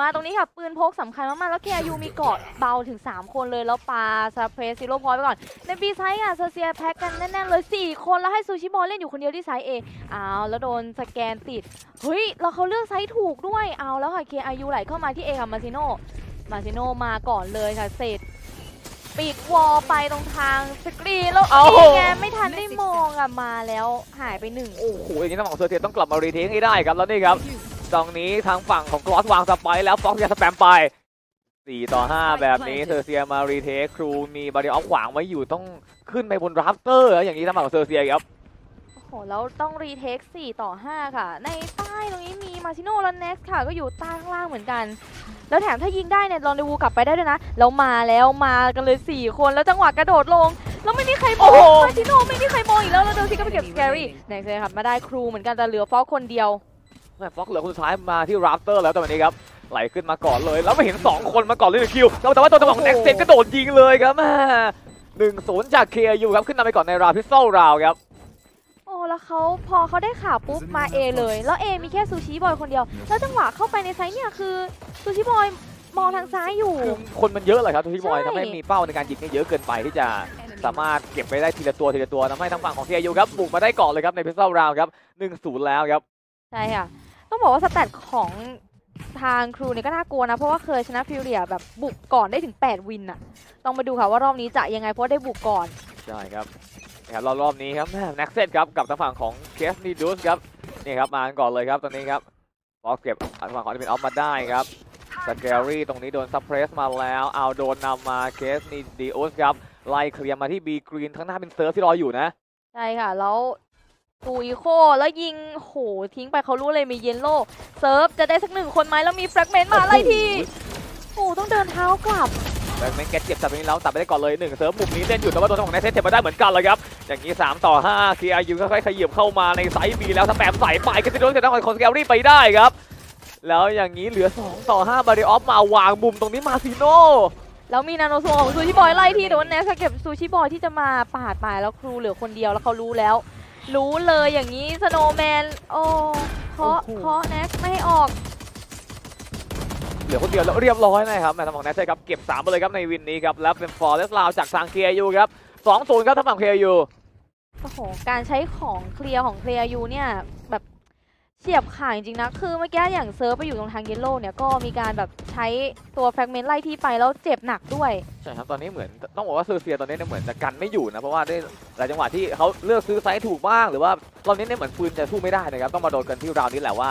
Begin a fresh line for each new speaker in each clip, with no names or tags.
มาตรงนี้ค่ะปืนพกสำคัญมากๆแล้ว KRU มีเกราะเบาถึง 3 คนเลยแล้วปา suppress zero point ไปก่อน ใน B site อะ XERXIA pack กันแน่นๆเลย 4 คนแล้วให้ Sushiboys เล่นอยู่คนเดียวที่ site A อ้าวแล้วโดนสแกนติด เฮ้ย แล้วเขาเลือก site ถูกด้วยเอาแล้วค่ะ KRU ไหลเข้ามาที่ A ค่ะ Mazino Mazino มาก่อนเลยค่ะเสร็จปิด wall ไปตรงทางสกรีนแล้ว
เอา
นี่ไงไม่ทันได้มองอะมาแล้วหายไปหนึ่ง
โอ้โหอย่างนี้ทางฝั่ง XERXIA ต้องกลับมา retake ให้ได้ครับแล้วนี่ครับ ตรงนี้ทางฝั่งของ Klaus วาง spike แล้ว foxz จะสแปมไป 4 ต่อ 5 แบบนี้ XERXIA มา retake KRU มี barrier orb ขวางไว้อยู่ต้องขึ้นไปบน rafter แล้วอย่างนี้ทางฝั่งของ XERXIA ครับ
โอ้โหแล้วต้อง retake 4 ต่อ 5 ค่ะ ในใต้ตรงนี้มี Mazino และ NagZ ค่ะ ก็อยู่ใต้ข้างล่างเหมือนกัน แล้วแถมถ้ายิงได้เนี่ย rendezvous กลับไปได้ด้วยนะ แล้วมาแล้วมากันเลย 4 คนแล้วจังหวะกระโดดลง แล้วไม่มีใครมอง
โอ้โห
มาชิโน่ไม่มีใครมองอีกแล้วแล้วเดลซิก็ไปเก็บสแกรี่เน็กเลยครับมาได้ครูเหมือนกันแต่เหลือฟอกคนเดียว
แม่ ฟ็อกเหลือคนสุดท้ายมาที่ราฟเตอร์แล้วแต่วันนี้ครับไหลขึ้นมาก่อนเลย แล้วไม่เห็น 2 คนมาก่อนเลยหนึ่งคิวแล้วแต่ว่าตัวจังหวะของ
โอ้
แน็ก
โห
เซนกระโดดยิงเลยครับแม่หนึ่งศูนย์จากเคยูครับขึ้นนำไปก่อนในราพิซโซราวครับ
โอ้แล้วเขาพอเขาได้ข่าวปุ๊บมา A เลย แล้ว A มีแค่ซูชิบอยคนเดียว แล้วจังหวะเข้าไปในไซส์เนี่ยคือซูชิบอยมองทางซ้ายอยู่
คือคนมันเยอะเลยครับทุกที่บอย
ใช่
ทำให้มีเป้าในการยิงเนี่ยเยอะเกินไปที่จะสามารถเก็บไปได้ทีละตัวทีละตัวทำให้ทางฝั่งของ KRU ครับบุกมาได้ก่อนเลยครับใน pistol round ครับหนึ่งศูนย์แล้วครับ
ใช่ค่ะ ต้องบอกว่า stat ของทาง KRU เนี่ยก็น่ากลัวนะ เพราะว่าเคยชนะ FURIA แบบบุกก่อนได้ถึง 8 win อะต้องมาดูค่ะว่ารอบนี้จะยังไงเพราะว่าได้บุกก่อน
ใช่ครับนะครับรอบๆนี้ครับแม่ NagZ ครับกับทางฝั่งของเคสนีดูสครับนี่ครับมากันก่อนเลยครับตอนนี้ครับฟอกเก็บทางฝั่งของที่เป็นออฟมาได้ครับสเกลลี่ตรงนี้โดนซับเพรสมาแล้วเอาโดนนำมาเคสนีดิอุสครับไล่เคลียร์มาที่บีกรีนข้างหน้าเป็นเซิร์ฟที่รออยู่นะ
ใช่ค่ะ แล้ว ตูอีโคแล้วยิงโหทิ้งไปเขารู้เลยมีเยนโล่เซิร์ฟจะได้สักหนึ่งคนไหมแล้วมีแฟรกเมนต์มาไล่ทีโอ้ต้องเดินเท้ากลับ
แบงค์แมนแกเจ็บจับตรงนี้แล้วตัดไปได้ก่อนเลยหนึ่งเซิร์ฟมุมนี้เล่นอยู่แต่ว่าโดนทางของแน็กเซตเจ็บมาได้เหมือนกันเลยครับ อย่างนี้ 3 ต่อ5 KRU ค่อยๆขยับเข้ามาในไซส์บีแล้วสแปมใส่ไปก็จะโดนจากทางของสเกลลี่ไปได้ครับ แล้วอย่างนี้เหลือ 2 ต่อ5บาริออฟมาวางมุมตรงนี้มาซิโน่
แล้วมีนาโนโซของซูชิบอยไล่ที่แต่ว่าแนสเก็บซูชิบอยที่จะมาปาดไปแล้วครูเหลือคนเดียวแล้วเขารู้แล้ว รู้เลยอย่างนี้สโนว์แมน โอ้เคาะเคาะแนสไม่ให้ออก
เหลือคนเดียวแล้วเรียบร้อยนะครับแม่ทางฝั่งแน็กเซตครับเก็บ3ไปเลยครับในวินนี้ครับแล้วเป็นฟอร์เรสลาวจากทาง KRU ครับ2-0ครับทางฝั่ง KRU
โอ้โหการใช้ของเคลียร์ของเคลียร์ยูเนี่ยแบบ เฉียบขาดจริงๆนะ คือเมื่อกี้อย่าง Surf ไปอยู่ตรงทาง yellow เนี่ยก็มีการแบบใช้ตัว fragment ไล่ที่ไปแล้วเจ็บหนักด้วย
ใช่ครับ ตอนนี้เหมือนต้องบอกว่า XERXIA ตอนนี้เนี่ยเหมือนจะกันไม่อยู่นะ เพราะว่าได้หลายจังหวะที่เขาเลือกซื้อ site ถูกบ้าง หรือว่าตอนนี้เนี่ยเหมือนปืนจะสู้ไม่ได้นะครับ ต้องมาโดนกันที่ round นี้แหละว่า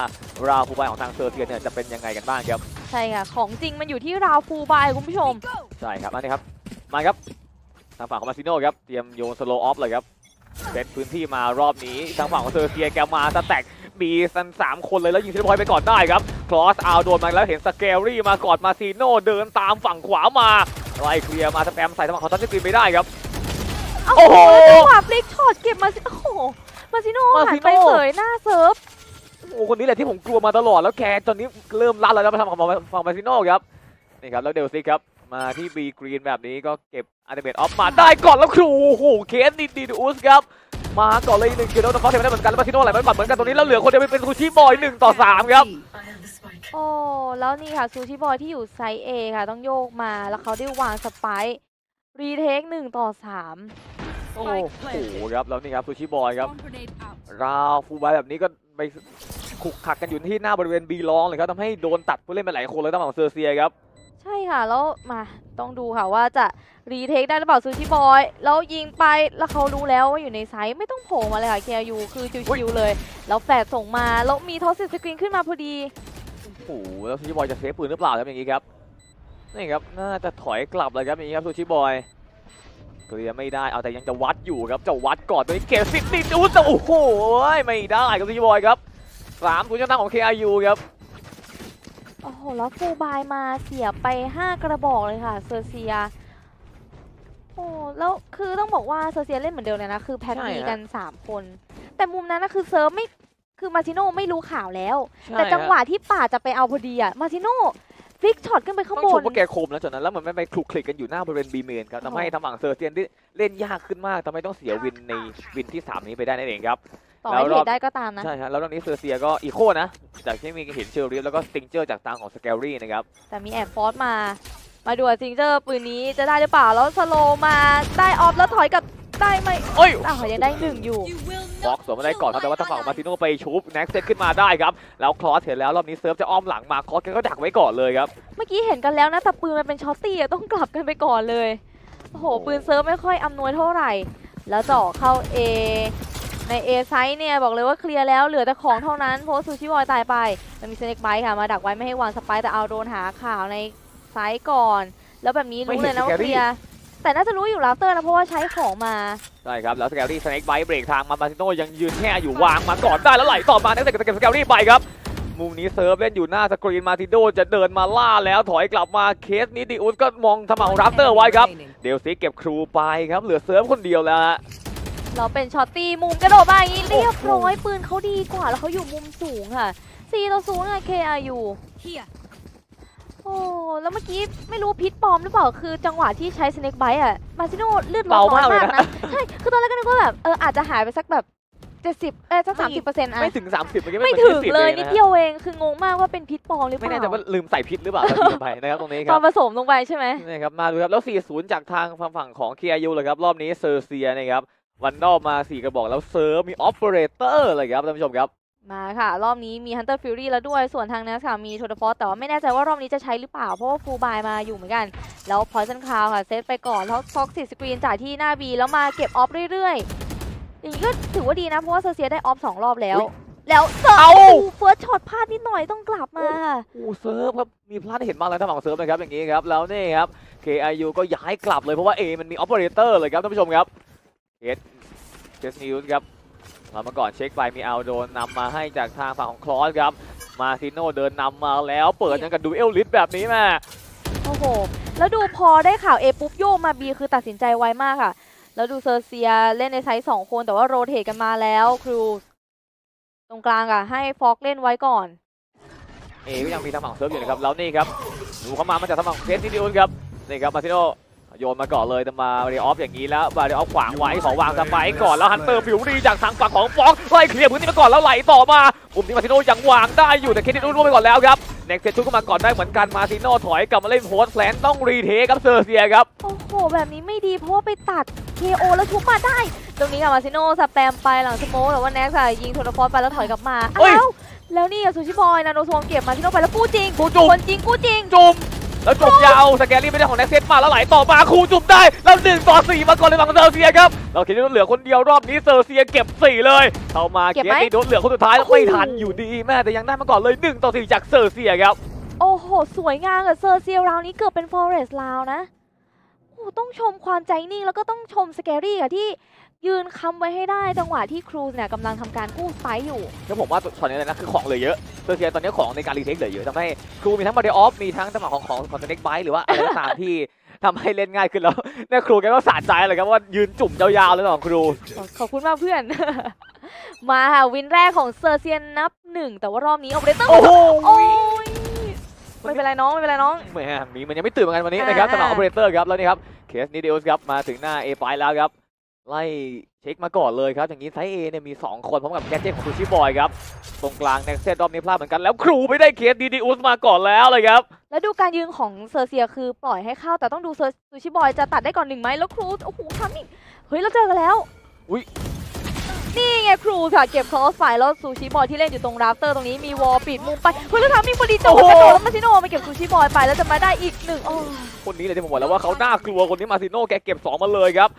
round full buy ของทาง XERXIA เนี่ยจะเป็นยังไงกันบ้างครับ
ใช่ค่ะ ของจริงมันอยู่ที่ round full buy คุณผู้ชม
ใช่ครับอันนี้ครับ มาครับ ทางฝั่งของ Mazino ครับ เตรียมโยน slow orb เลยครับ เป็นพื้นที่มารอบนี้ทางฝั่งของเซอร์เซียแกมาสแต็กมีสันสามคนเลยแล้วยิงซิลพอยต์ไปก่อนได้ครับคลอสเอาโดนมาแล้วเห็นสเกลลี่มากอดมาซิโน่เดินตามฝั่งขวามาไล่เคลียร์มาสแปมใส่ทางฝั่งของทัชสกรีนไม่ได้ครับ
โอ้
โอ้
โห
โห
จังหวะพลิกช็อตเก็บมาสิโอ้โหมาซิโน่
มา
หั
ซิ
น
โน่
ไปเสยหน้าเซิร์ฟ
โอ้คนนี้แหละที่ผมกลัวมาตลอดแล้วแกตอนนี้เริ่มลั่นแล้วนะมาทำของฝั่งมาซิโน่ครับนี่ครับแล้วเดลซิกครับ มาที่บีกรีนแบบนี้ก็เก็บอันเดเมตออฟมาได้ก่อนแล้วครูโอ้โหเคสดีดีอุสครับ มาก่อนเลยหนึ่ง kill แล้วน้องเขาเทไม่ได้เหมือนกันแล้ว Mazino ไหลไม่ปัดเหมือนกันตรงนี้แล้วเหลือคนเดียวเป็น Sushiboys หนึ่งต่อสามครับ
โอ้แล้วนี่ค่ะซูชิบอยที่อยู่ไซส์ A ค่ะต้องโยกมาแล้วเขาได้วาง spike retake หนึ่งต่อสาม
โอ้โหครับแล้วนี่ครับ Sushiboys ครับ round full buy แบบนี้ก็ไปขุกขักกันอยู่ที่หน้าบริเวณ B long เลยครับทำให้โดนตัดผู้เล่นไปหลายคนเลยตั้งแต่ของ XERXIA ครับ
ใช่ค่ะ แล้วมาต้องดูค่ะว่าจะretake ได้หรือเปล่า Sushiboys แล้วยิงไปแล้วเขารู้แล้วว่าอยู่ใน site ไม่ต้องโผล่มาเลยค่ะ KRU คือชิวๆเลย แล้วแฟดส่งมา แล้วมี toxic screen ขึ้นมาพอดี
โอ้โหแล้ว Sushiboys จะ save ปืนหรือเปล่าครับอย่างนี้ครับนี่ครับน่าจะถอยกลับเลยครับอย่างนี้ครับ Sushiboys เคลียร์ไม่ได้เอาแต่ยังจะวัดอยู่ครับจะวัดก่อนตัวนี้เกสิติดูแต่โอ้โหไม่ได้ครับ Sushiboys ครับสามศูนย์ชนะของ KRU ครับ
โอ้โห แล้วฟูลบายมาเสียไป 5 กระบอกเลยค่ะเซอร์เซีย โอ้แล้วคือต้องบอกว่าเซอร์เซียเล่นเหมือนเดิมเลยนะ คือแพท
ใช่
มี
ฮะ
กัน 3 คน แต่มุมนั้นนะคือเซิร์ฟไม่คือมาซิโน่ไม่รู้ข่าวแล้ว
ใช่
แต่จังห
ฮะ
วะที่ป่าจะไปเอาพอดีอะมาซิโน่ฟลิกช็อตขึ้นไปข้าง
ต้อง
บ
ช
น
มว่าแกคมแล้วจากนั้นแล้วมันไม่ไปคลุกคลิกกันอยู่หน้าบริเวณบีเมนครับทำให้ทางฝั่งเซอร์เซียนได้เล่นยากขึ้นมากทำให้ต้องเสียวินในวินที่ 3 นี้ไปได้นั่นเองครับ
ต่อให้
แล้วร
เท
อบ
รดได้ก็ตามนะ
ใช่ฮะ แล้วตอนนี้เซอร์เซียก็อีโคนะ จากที่มีเห็น Sheriff แล้วก็ Stinger จากทางของสแกลรี่นะครับ
แต่มีแอบ force มา มาดู Stinger ปืนนี้จะได้หรือเปล่า แล้ว slow มาได้ orb แล้วถอยกลับได้ไหม
เอ้ย
อ้าวยังได้หนึ่งอยู่
ฟ็อกสวนมาได้ก่อนครับแต่ว่าทางฝั่งของมาร์ติโนไปชุบแน็กเซตขึ้นมาได้ครับ แล้วคลอสเห็นแล้วรอบนี้เซิร์ฟจะอ้อมหลังมาคลอสแกก็ดักไว้ก่อนเลยครับ
เมื่อกี้เห็นกันแล้วนะแต่ปืนมันเป็น Shorty อะต้องกลับกันไปก่อนเลย โอ้โห ปืนเซิร์ฟไม่ค่อยอำนวยเท่าไหร่ แล้วเจาะเข้า A ใน A ไซส์เนี่ย บอกเลยว่าเคลียร์แล้วเหลือแต่ของเท่านั้นเพราะว่าซูชิบอยตายไปมันมี Snake Bite ค่ะ มาดักไว้ไม่ให้วาง spike แต่ Owl Drone หาข่าวใน site ก่อน แล้วแบบนี้รู้เลยนะว่าเคลียร์แต่น่าจะรู้อยู่แล้วเตอร์นะเพราะว่าใช้ของมา
ใช่ครับ แล้วสแกลรี่ Snake Bite เบรกทางมามาร์ติโนยังยืนแค่อยู่วางมาก่อนได้แล้วไหลต่อมาแน็กเซตกับสแกลรี่ไปครับมุมนี้เซิร์ฟเล่นอยู่หน้าสกรีนมาร์ติโนจะเดินมาล่าแล้วถอยกลับมาเคสนี้ดิอุสก็มองทางฝั่งของ rafter ไว้ครับ เดลซิกเก็บครูไปครับเหลือเซิร์ฟคนเดียวแล้วฮะ
เราเป็น Shorty มุมกระโดดมาอย่างนี้เรียบร้อยปืนเขาดีกว่าแล้วเขาอยู่มุมสูงค่ะ4ต่อ0ค่ะ KRU โอ้แล้วเมื่อกี้ไม่รู้พิษปลอมหรือเปล่าคือจังหวะที่ใช้ Snake Bite อะมาซิโน่เลือดลด
เบา
น้อ
มายกเลย
มาก
นะ
นะใช่คือตอนแรกก็นึกว่าแบบเอออาจจะหายไปสักแบบ70เออสักสามสิบเปอร์เซ็นต์อะ
ไม่ถึง30เมื่อกี้
ไม่
น
ถึง
20
เลย
องะ
นิด
ฮะ
เดียวเองคืองงมากว่าเป็นพิษปลอมหรือเป
ไม่
ล่า
แน่ใจว่าลืมใส่พิษหรือเปล่าตอนทีมไปนะครับตรงนี้ค
ตอ
รั
น
บ
ผสมลงไปใช่ไหม
นี่ครับมาดูครับแล้ว4-0จากทางฝั่งของ KRU เลยครับรอบนี้เซอร์เซียนะครับ Vandal มา4กระบอกแล้วเซิร์ฟมีออ p เปอเรเตอร์เลยครับท่านผู้ชมครับ
มาค่ะ รอบนี้มี Hunter Fury แล้วด้วยส่วนทางนัสค่ะมี t o ดฟอร์แต่ว่าไม่แน่ใจว่ารอบนี้จะใช้หรือเปล่า เพราะว่า full buy มาอยู่เหมือนกัน แล้ว Poison Cloud ค่ะ เซตไปก่อนแล้ว Toxic Screen จากที่หน้า B แล้วมาเก็บ orb เรื่อยๆ อย่างนี้ก็ถือว่าดีนะ เพราะว่าเซอร์เซียได้ orb สองรอบแล้ว
อุ๊ย
แล้วเซิร์ฟ
เอ้า
first shot พลาดนิดหน่อยต้องกลับมาค่ะ
โอ้เซิร์ฟครับ มีพลาดให้เห็นบ้างแล้วทางฝั่งของเซิร์ฟนะครับอย่างนี้ครับแล้วนี่ครับ KRU ก็ย้ายกลับเลยเพราะว่า A มันมีออ p เปอเรเตอร์เลยครับท่านผู้ชมครับ เคสเคสนิวส์ครับเรามาก่อนเช็คไปมี Owl Drone นำมาให้จากทางฝั่งของคลอสครับ มาซิโนเดินนำมาแล้วเปิดยังกับ duelist แบบนี้แม่
โอ้โห แล้วดูพอได้ข่าว A ปุ๊บโยกมา B คือตัดสินใจไวมากค่ะ แล้วดูเซอร์เซียเล่นใน site สองคนแต่ว่า rotate กันมาแล้วครูตรงกลางอะให้ฟอกเล่นไว้ก่อน
เอก็ยังมีทางฝั่งเซิร์ฟอยู่นะครับแล้วนี่ครับดูเข้ามามาจากทางฝั่งเคสนิวส์ครับนี่ครับมาซิโน โยนมาก่อนเลยแต่มา Barrier Orb อย่างนี้แล้ว Barrier Orb ขวางไว้ขอวาง spike ก่อนแล้ว Hunter's Fury จากทางฝั่งของฟอกไล่เคลียร์พื้นที่มาก่อนแล้วไหลต่อมามุมนี้มาซิโนยังวางได้อยู่แต่เคสนิวส์ร่วงไปก่อนแล้วครับเน็กเซตชุดเข้ามาก่อนได้เหมือนกันมาซิโน่ถอยกลับมาเล่น post-plant ต้อง retake ครับเซอร์เซียครับ
โอ้โหแบบนี้ไม่ดีเพราะว่าไปตัด KO แล้วทุบมาได้ ตรงนี้กับมาซิโน่สแปมไปหลังสโมกแต่ว่าแน็กซ์อะยิงโทรฟอร์ไปแล้วถอยกลับมา
เฮ้ย
อ้าวแล้วนี่กับซูชิบอยนาโนโซมเก็บมาซิโน่ไปแล้วกู้จริง
ครูจุ่ม
คนจริงกู้จริง
จุ่ม แล้วจบยาวสแกนลี่ไม่ได้ของเน็กเซตมาแล้วไหลต่อมาครูจุ่มได้ แล้วหนึ่งต่อสี่มาก่อนเลยฝั่งเซอร์เซียครับ เราคิดว่าเหลือคนเดียวรอบนี้เซอร์เซียเก็บสี่เลยเข้ามา
เก็บ
เก
ไหม
มนี้โดนเหลือคนสุดท้ายแล้วไม่ทันอยู่ดีแม่แต่ยังได้มาก่อนเลยหนึ่งต่อสี่จากเซอร์เซียครับ
โอ้โห สวยงามกับเซอร์เซียราวนี้เกือบเป็น flawless round นะโอ้โหต้องชมความใจนิ่งแล้วก็ต้องชมสแกรี่อะที่ ยืนค้ำไว้ให้ได้จังหวะที่ครูเนี่ยกำลังทำการกู้ spike อยู่
แล้วผมว่าช็อตนี้เลยนะคือของเหลือเยอะเซอร์เซียตอนนี้ของในการ retake เหลือเยอะทำให้ครูมีทั้ง Barrier Orb มีทั้งจังหวะของของของ Snake Bite หรือว่าอะไรก็ตามที่ทำให้เล่นง่ายขึ้นแล้วเนี่ยครูแกก็สะใจเลยครับว่ายืนจุ่มยาวๆเลยของครู
ขอบคุณมากเพื่อน มาค่ะ win แรกของเซอร์เซียนนับหนึ่งแต่ว่ารอบนี้โอเปอเรเตอร์
โอ้โห
โอ้ยไม่เป็นไรน้องไม่เป็นไรน้อง
แหมมีมันยังไม่ตื่นเหมือนกันวันนี้นะครับ
อ่า
สำหรับออเปอเรเตอร์ครับแล้วนี่ครับเคสนิเดลส์ครับมาถึงหน้า A ไฟแล้วครับ ไล่เช็คมาก่อนเลยครับ อย่างนี้ site A เนี่ยมี 2 คนพร้อมกับ gadget ของซูชิบอยครับ ตรงกลางเน็กเซตรอบนี้พลาดเหมือนกันแล้วครูไม่ได้เคสดีดีอุสมาก่อนแล้วเลยครับ
แล้วดูการยืนของเซอร์เซียคือปล่อยให้เข้า แต่ต้องดูเซอร์ซูชิบอยจะตัดได้ก่อนหนึ่งไหมแล้วครูโอ้โหทำอีกเฮ้ยเราเจอกันแล้ว
อุ๊ย
นี่ไงครูค่ะเก็บคอสไฟแล้วซูชิบอยที่เล่นอยู่ตรง rafter ตรงนี้มี wall ปิดมุมไปเฮ้ยแล้วทำมีพอดีจังหวะกระโดดแล้วมาซิโนมาเก็บซูชิบอยไปแล้วจะมาได้อีกหนึ่งโอ้
คนนี้เลยที่ผมบอกแล้วว่าเขาน่ากลัวคนนี้มาซิโน่แกเก็บ2มาเลยครับ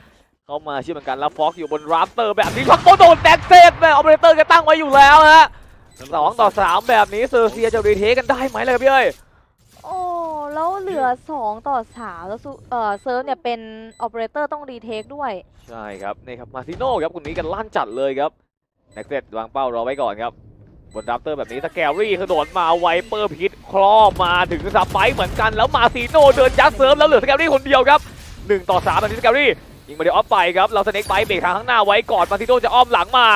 เข้ามาเชื่อเหมือนกันแล้วฟ็อกอยู่บน rafter แบบนี้ Shorty โดนแดกเซตแม่ออเปอเรเตอร์แกตั้งไว้อยู่แล้วฮะสองต่อสามแบบนี้เซอร์เซียจะ retake กันได้ไหมเลยครับพี่เอ้ย
โอ้แล้วเหลือ2ต่อ3แล้วซูเอ่อเซิร์ฟเนี่ยเป็นออเปอเรเตอร์ต้อง retake ด้วย
ใช่ครับนี่ครับมาซิโน่ครับคนนี้กันลั่นจัดเลยครับแน็กเซตวางเป้ารอไว้ก่อนครับบน rafter แบบนี้สแกลรี่กระโดดมา Viper's Pit ครอบมาถึง spike เหมือนกันแล้วมาซิโน่เดินยัดเซิร์ฟแล้วเหลือสแกลรี่คนเดียวครับหนึ่งต่อสามแบบนี้สแกลรี่ ยิงมาเดียวออฟไปครับเรา Snake Bite เบรกทางข้างหน้าไว้ก่อนมาซิโน่จะอ้อมหลังมา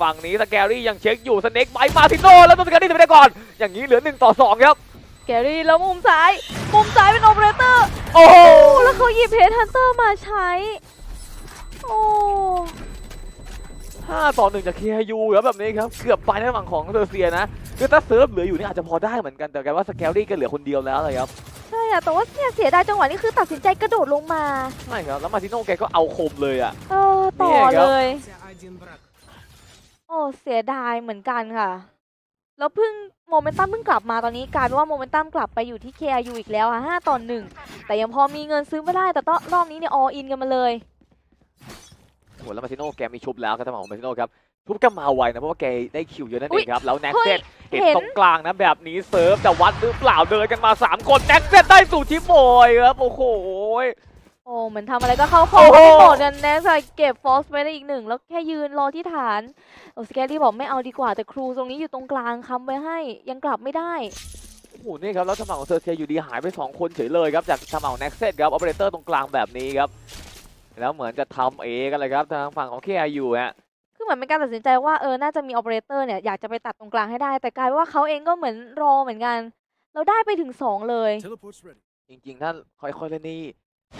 ฝั่งนี้สแกลรี่ยังเช็คอยู่ Snake Bite มาซิโน่แล้วตัวสแกลรี่จะไปได้ก่อน อย่างนี้เหลือหนึ่งต่อสองครับ
แกรี่แล้วมุมซ้าย มุมซ้ายเป็นออเปอเรเตอร์
โอ้โห
โอ้แล้วเขาหยิบ Headhunter มาใช้โอ้
5ต่อ1จาก KU ครับแบบนี้ครับ เกือบไปในฝั่งของเซอร์เซียนะ คือถ้าเซิร์ฟเหลืออยู่นี่อาจจะพอได้เหมือนกัน แต่แกว่าสแกลลี่ก็เหลือคนเดียวแล้วเลยครับ
ใช่อะแต่ว่าเนี่ยเสียดายจังหวะนี้คือตัดสินใจกระโดดลงมา
ใช่ครับ แล้วมาติโน่แกก็เอาคมเลยอะ
เออ ต่อ
เล
ย โอ้ เสียดายเหมือนกันค่ะ แล้วเพิ่งโมเมนตัมเพิ่งกลับมาตอนนี้การเป็นว่าโมเมนตัมกลับไปอยู่ที่ KU อีกแล้วค่ะ5ต่อ1แต่ยังพอมีเงินซื้อไม่ได้ แต่ต้องรอบนี้เนี่ยออินกันมาเลย
โอ้โหแล้วมาร์ติโน่แกมีชุบแล้วครับทางฝั่งของมาร์ติโน่ครับชุบก็มาไวนะเพราะว่าแกได้คิวเยอะนั่น
อุ๊
เอยงครับแล้วแน็ก
เฮ้
เซ
ย
ตเห็น
เห็น
ตรงกลางนะแบบนี้เซิร์ฟจะวัดหรือเปล่าเดินกันมา 3 คนแน็กเซตได้สู่ทิปบอยครับโอ้โห
โอ้เหมือนทำอะไรก็เข้าคอ
โอ้โห
ไม่หมดกันนะใส่เก็บฟอสไปได้อีกหนึ่งแล้วแค่ยืนรอที่ฐานโอ้สแกลลี่บอกไม่เอาดีกว่าแต่ครูตรงนี้อยู่ตรงกลางค้ำไว้ให้ยังกลับไม่ได้
โอ้โหนี่ครับแล้วทางฝั่งของเซอร์เซียอยู่ดีหายไป 2 คนเฉยเลยครับจากทางฝั่งของแน็กเซตครับออเปอเรเตอร์ตรงกลางแบบนี้ครับ แล้วเหมือนจะทำ A กันเลยครับทางฝั่งของ KRU ฮะ
คือเหมือนเป็นการตัดสินใจว่าเออน่าจะมี Operator เนี่ยอยากจะไปตัดตรงกลางให้ได้ แต่กลายเป็นว่าเขาเองก็เหมือนรอเหมือนกัน เราได้ไปถึง 2 เลย
Teleport's ready.
จริงๆ ถ้าค่อยๆเล่นนี่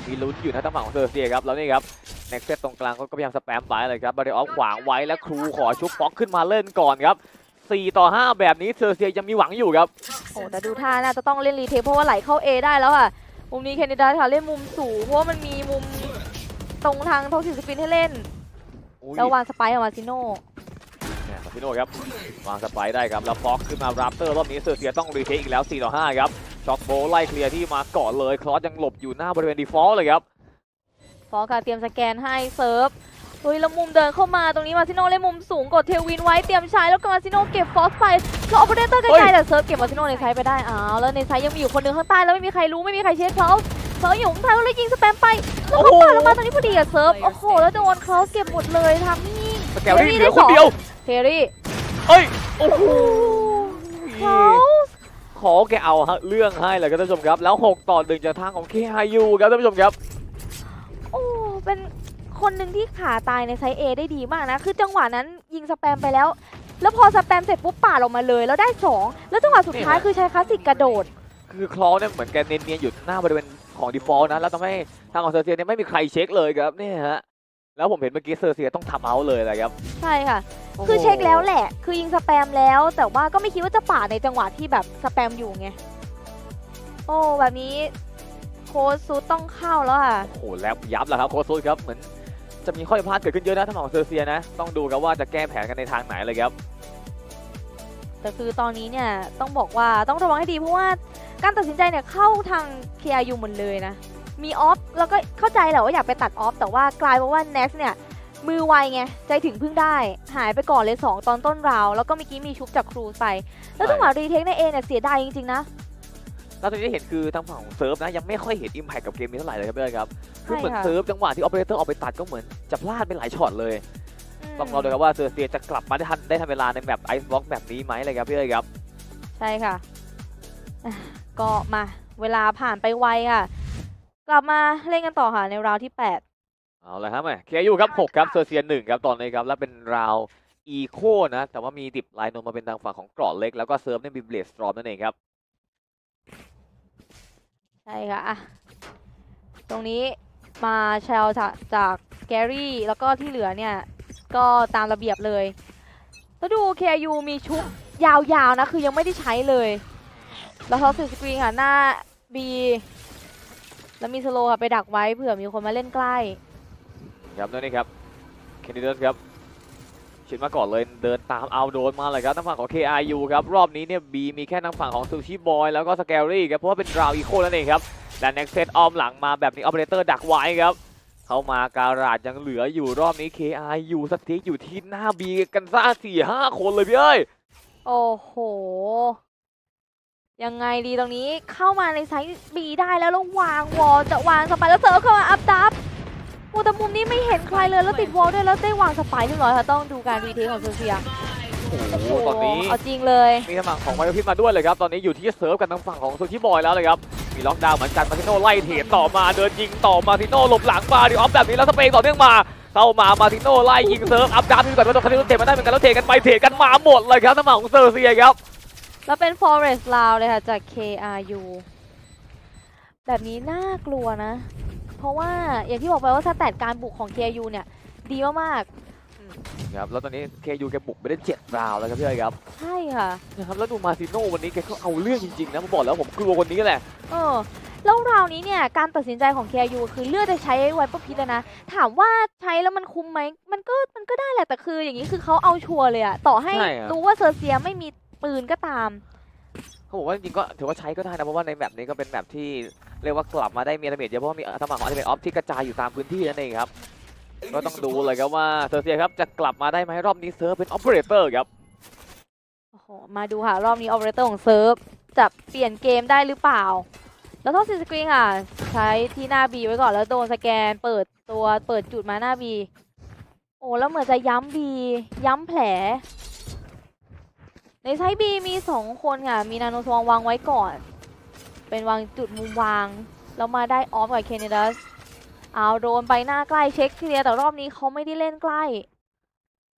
มีลุ้นอยู่นะทางฝั่งของเซอร์เซียครับแล้วนี่ครับเน็กเซตตรงกลางก็พยายามสแปมไปเลยครับ Barrier Orb ขวางไว้และครูขอชุบฟ็อกขึ้นมาเล่นก่อนครับ4ต่อ 5 แบบนี้เซอร์เซียยังมีหวังอยู่ครับ
โอ้แต่ดูท่าน่าจะต้องเล่น retake เพราะว่าไหลเข้า A ได้แล้วอะมุมนี้แคนิดาค่ะเล่นมุมสูงเพราะว่ามันมีมุม ตรงทาง Toxic Screen ให้เล่น
อุ้ย
แล้ววาง Spike ออกมาซิโน่
เนี่ยมาซิโน่ครับ วาง Spike ได้ครับ แล้วฟ็อกขึ้นมารับเตอร์รอบนี้เซอร์เซียต้อง retake อีกแล้ว 4 ต่อ 5 ครับ Shock Bolt ไล่เคลียร์ที่มาก่อนเลย คลอสยังหลบอยู่หน้าบริเวณ default เลยครับ
ฟอค่ะเตรียมสแกนให้เซิร์ฟเฮ้ยแล้วมุมเดินเข้ามาตรงนี้มาซิโน่เล่นมุมสูงกด Tailwind ไว้เตรียมใช้แล้วก็มาซิโน่เก็บฟอสไปแล้วออปเปอเรเตอร์ไก
เฮ้
ล
ย
ๆแต่เซิร์ฟเก็บมาซิโน่ใน site ไปได้อ้าวแล้วใน site ยังมีอยู่คนหนึงข้างใต้แล้วไม่มีใครรู้ไม่มีใครเช็คเขา เซิร์ฟอยู่ข้างใต้แล้วยิงสแปมไปแล้วเขาปาดลงมาตรงนี้พอดีกับเซิร์ฟโอ้โหแล้วโดนเขาเก็บหมดเลยทำนี่
สแกลลี่เหลือคนเดียว
เทรี่
เอ้ยโอ้โห
เขา
ขอแกเอาฮะเรื่องให้เลยครับท่านผู้ชมครับ แล้ว 6 ต่อหนึ่งจากทางของ KRU ครับท่านผู้ชมครับ
โอ้เป็นคนหนึ่งที่ขาตายในไซส์ A ได้ดีมากนะ คือจังหวะนั้นยิงสแปมไปแล้ว แล้วพอสแปมเสร็จปุ๊บปาดออกมาเลย แล้วได้สองแล้วจังหวะสุดท้ายคือใช้คลาสสิกกระโดด
คือคลอเนี่ยเหมือนแกเนียนๆอยู่หน้าบริเวณของ default นะ แล้วทำให้ทางของเซอร์เซียเนี่ยไม่มีใครเช็คเลยครับเนี่ยฮะแล้วผมเห็นเมื่อกี้เซอร์เซียต้อง time out เลยนะครับ
ใช่ค่ะ คือเช็คแล้วแหละ คือยิงสแปมแล้ว แต่ว่าก็ไม่คิดว่าจะปาดในจังหวะที่แบบสแปมอยู่ไง โอ้แบบนี้โค้ชซูดต้องเข้าแล้วอะ
โอ้โหแล้วยับแล้วครับโคซูดครับเหมือนจะมีข้อผิดพลาดเกิดขึ้นเยอะนะทางฝั่งของเซอร์เซียนะ ต้องดูครับว่าจะแก้แผนกันในทางไหนเลยครับ
แต่คือตอนนี้เนี่ยต้องบอกว่าต้องระวังให้ดีเพราะว่า การตัดสินใจเนี่ยเข้าทาง KRU หมดเลยนะ มีออฟแล้วก็เข้าใจแหละว่าอยากไปตัดออฟแต่ว่ากลายเป็นว่า Next เนี่ยมือไวไง ใจถึงพึ่งได้ หายไปก่อนเลย 2 ตอนต้นราว แล้วก็เมื่อกี้มีชุบจากครูไป แล้วจังหวะ retake ใน A เนี่ยเสียดายจริงๆนะ
แล้วตอนนี้เห็นคือทางฝั่งของเซิร์ฟนะยังไม่ค่อยเห็น impact กับเกมนี้เท่าไหร่เลยครับเพื่อนครับคือเหมือน
ใช่ค่ะ
เซิร์ฟจังหวะที่ออเปอเรเตอร์ออกไปตัดก็เหมือนจะพลาดไปหลายช็อตเลยต้องรอดูครับว่าเซอร์เซียจะกลับมาได้ทันได้ทันเวลาในแบบไอซ์บล็อกแบบนี้ไหมเลยครับพี่เอ้ยครับ
ใช่ค่ะอะ ก็มาเวลาผ่านไปไวค่ะ กลับมาเล่นกันต่อค่ะในราวที่ 8
เอาละครับแม่เคยูครับ 6 ครับเซอร์เซียหนึ่งครับตอนนี้ครับ แล้วเป็นราวอีโคนะ แต่ว่ามีดิบไลน์นนมาเป็นทางฝั่งของเกราะเล็ก แล้วก็เซิร์ฟเนี่ยมีเบลสตรอมนั่นเองครับ
ใช่ค่ะอะตรงนี้มาแชลจากจากแกรี่ แล้วก็ที่เหลือเนี่ย ก็ตามระเบียบเลย แล้วดู KU มีชุบยาวๆนะ คือยังไม่ได้ใช้เลยแล้ว เขาสื่อสกรีนค่ะ หน้า B แล้วมีสโลว์ค่ะ ไปดักไว้เผื่อมีคนมาเล่นใกล้
ครับนั่นนี่ครับเคนดิเดสครับชิดมาก่อนเลยเดินตามเอาโดนมาเลยครับทางฝั่งของ KRU ครับรอบนี้เนี่ย B มีแค่ทางฝั่งของซูชิบอยแล้วก็สแกรี่ครับเพราะว่าเป็นราวอีโคนั่นเองครับและเน็กเซตออมหลังมาแบบนี้ออเปอเรเตอร์ดักไว้ครับเข้ามาการาดยังเหลืออยู่รอบนี้ KRU สติ๊กอยู่ที่หน้า B กันซ่าสี่ห้าคนเลยพี่เอ้ย
โอ้โห ยังไงดีตรงนี้เข้ามาในไซส์บีได้แล้วแล้ววางวอลจะวางสไปร์แล้วเสิร์ฟเข้ามาอัพดับโอ้แต่มุมนี้ไม่เห็นใครเลยแล้วติดวอลด้วยแล้วได้วางสไปร์เรียบร้อยค่ะต้องดูการรีเทคของเซอร์เซีย
โอ้โหตอนนี้
เอาจริงเลย
มีทางฝั่งของไมโครพิษมาด้วยเลยครับตอนนี้อยู่ที่เซิร์ฟกันทางฝั่งของซูชิบอยแล้วเลยครับมีล็อกดาวน์เหมือนกันมาติโน่ไล่เทรดต่อมาเดินยิงต่อมาติโน่หลบหลังมาดิออฟแบบนี้แล้วสเปย์ต่อเนื่องมาเข้ามามาติโน่ไล่ยิงเซิร์ฟอัพดาวน์ที่ก่อนว่าโดนคาริโนเทรดมาได้เหมือนกันแล้วเทรดกันมาเทรดกันมาหมดเลยครับทางฝั่งของเซอร์เซียครับ
แล้วเป็น Forest ลาวเลยค่ะ จาก KRU แบบนี้น่ากลัวนะ เพราะว่าอย่างที่บอกไปว่า stat การบุกของ KRU เนี่ย ดีมากๆ
ครับแล้วตอนนี้ KRU แกบุกไปได้เจ็ดราวแล้วครับพี่ไอ้ครับ
ใช่ค่ะ
นะครับแล้วดูมาซิโน่วันนี้แกก็เอาเรื่องจริงๆนะผมบอกแล้วผมกลัวคนนี้แหละ
เออแล้วราวนี้เนี่ยการตัดสินใจของ KU คือเลือกจะใช้ Viper's Pit เลยนะ ถามว่าใช้แล้วมันคุ้มไหมมันก็มันก็ได้แหละแต่คืออย่างนี้คือเขาเอาชัวร์เลยอะต่อให้
ใช่ครับ
รู้ว่าเซอร์เซียไม่มี ปืนก็ตาม
เขาบอกว่าจริงๆก็ถือว่าใช้ก็ได้นะเพราะว่าในแบบนี้ก็เป็นแบบที่เรียกว่ากลับมาได้มีระเบียบเยอะเพราะว่ามีสมัครของ Ultimate Orb ที่กระจายอยู่ตามพื้นที่นั่นเองครับก็ต้องดูเลยครับว่าเซอร์เซียครับจะกลับมาได้ไหมรอบนี้เซิร์ฟเป็นออเปอเรเตอร์ครับ
โอ้โหมาดูค่ะรอบนี้ Operator ของเซิร์ฟจะเปลี่ยนเกมได้หรือเปล่า แล้ว Toxic Screen ค่ะ ใช้ที่หน้า B ไว้ก่อนแล้วโดนสแกนเปิดตัวเปิดจุดมาหน้า Bโอ้แล้วเหมือนจะย้ำบีย้ำแผล ใน site B มีสองคนค่ะ มี nanoswarm วางไว้ก่อน เป็นวางจุดมุมวาง แล้วมาได้ออฟกับเคนเนดัสเอาโดนไปหน้าใกล้เช็ค clear แต่รอบนี้เขาไม่ได้เล่นใกล้